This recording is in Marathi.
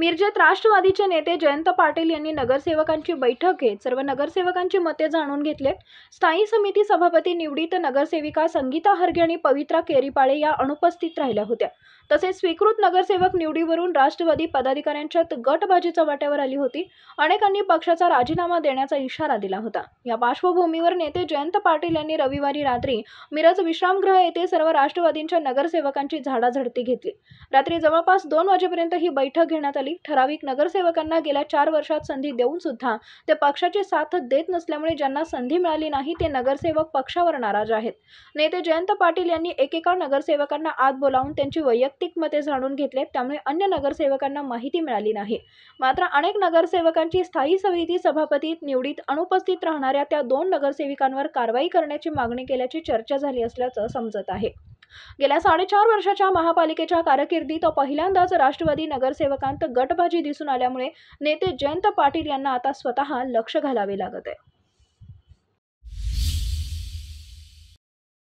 मिरजेत राष्ट्रवादीचे नेते जयंत पाटील यांनी नगरसेवकांची बैठक घेत सर्व नगरसेवकांची मते जाणून घेतले स्थायी समिती सभापती निवडीत नगरसेविका संगीता हरगे आणि पवित्रा केरीपाळे या अनुपस्थित राहिल्या होत्या. तसेच स्वीकृत नगरसेवक निवडीवरून राष्ट्रवादी पदाधिकाऱ्यांच्यात गटबाजीच्या वाट्यावर आली होती. अनेकांनी पक्षाचा राजीनामा देण्याचा इशारा दिला होता. या पार्श्वभूमीवर नेते जयंत पाटील यांनी रविवारी रात्री मिरज विश्रामगृह येथे सर्व राष्ट्रवादींच्या नगरसेवकांची झाडाझडती घेतली. रात्री जवळपास दोन वाजेपर्यंत ही बैठक घेण्यात आली ठराविक नगरसेवकांना गेल्या चार वर्षात संधी देऊन सुद्धा ते पक्षाची साथ देत नसल्यामुळे ज्यांना संधी मिळाली नाही ते नगरसेवक पक्षावर नाराज आहेत. नेते जयंत पाटील यांनी एकेका नगरसेवकांना आत बोलावून त्यांची वैयक्तिक मते जाणून घेतले त्यामुळे अन्य नगरसेवकांना माहिती मिळाली नाही. मात्र अनेक नगरसेवकांची स्थायी समिती सभापती निवडीत अनुपस्थित राहणाऱ्या त्या दोन नगरसेविकांवर कारवाई करण्याची मागणी केल्याची चर्चा झाली असल्याचं समजत आहे. गेल्या साडेचार वर्षाच्या महापालिकेच्या कारकिर्दीत पहिल्यांदाच राष्ट्रवादी नगरसेवकांत गटबाजी दिसून आल्यामुळे नेते जयंत पाटील यांना आता स्वतः लक्ष घालावे लागत आहे.